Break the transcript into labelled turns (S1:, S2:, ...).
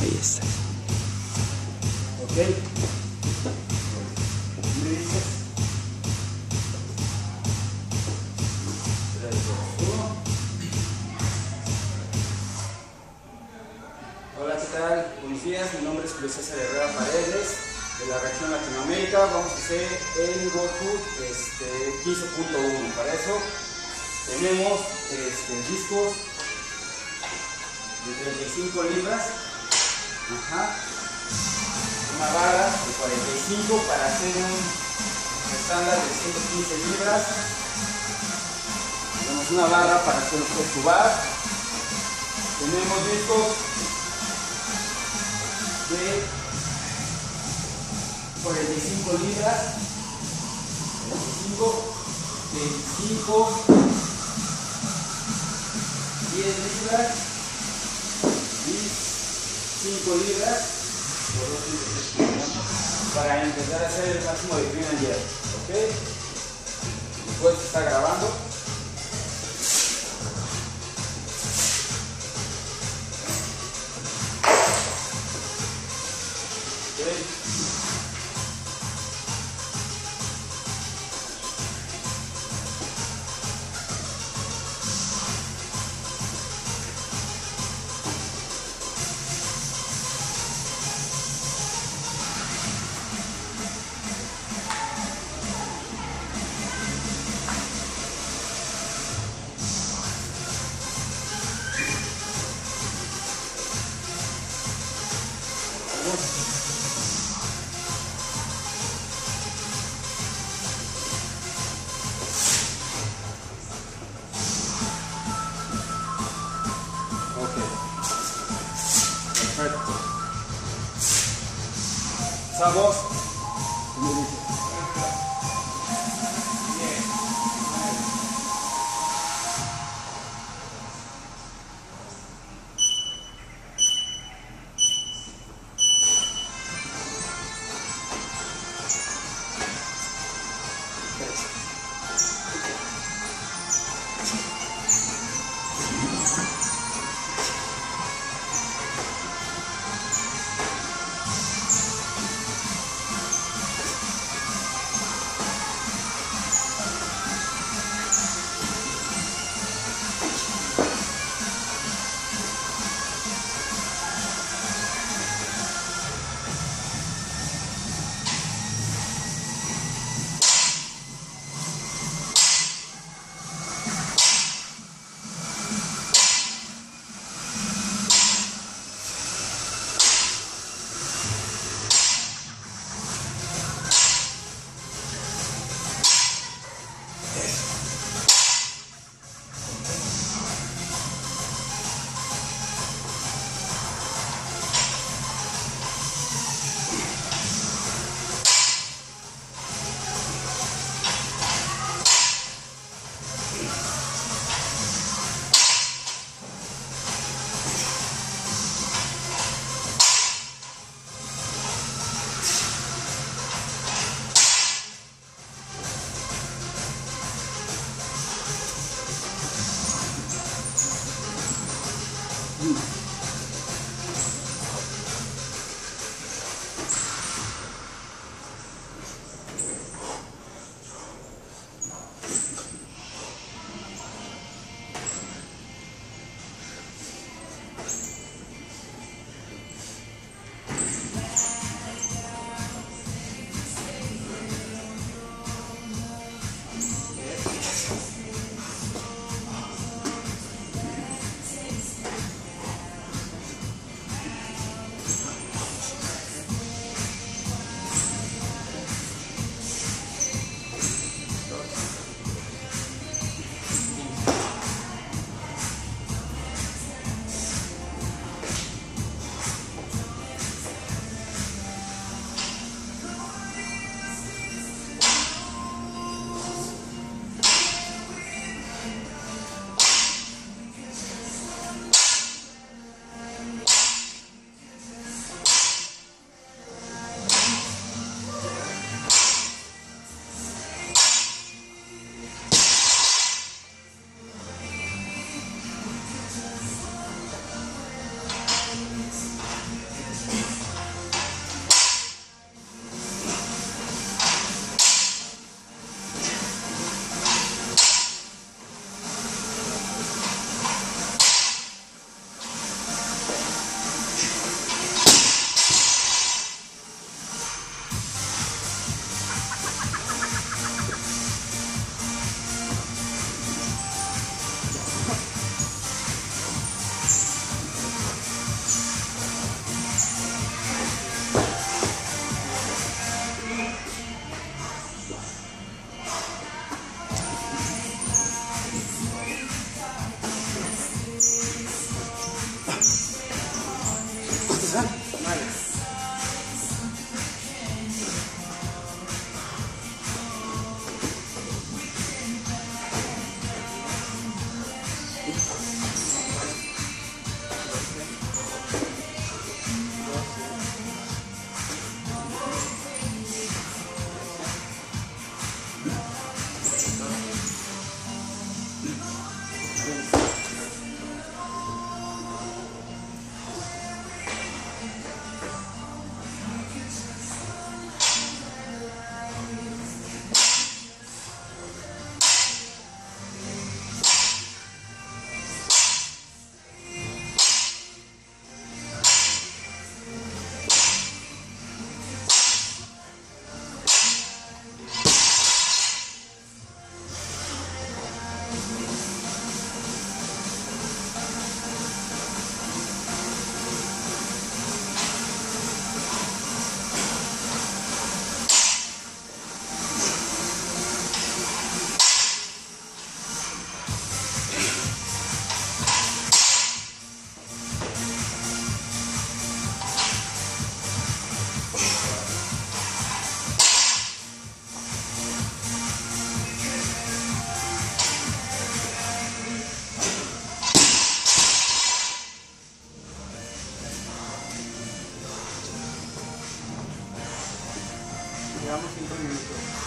S1: Ahí está.
S2: ¿Ok? ¿Me dices? Tres, dos, uno. Hola, ¿qué tal? Buenos días, mi nombre es Julio César Herrera Paredes, de la región Latinoamérica. Vamos a hacer el este, 15.1. Para eso tenemos este, discos de 35 libras. Ajá una barra de 45 para hacer un estándar de 115 libras. Tenemos una barra para hacer un bar. Tenemos discos de 45 libras. 25, 25, 10 libras 5 libras para intentar hacer el máximo de jerk, ¿ok? Después está grabando. Llevamos
S1: 5 minutos.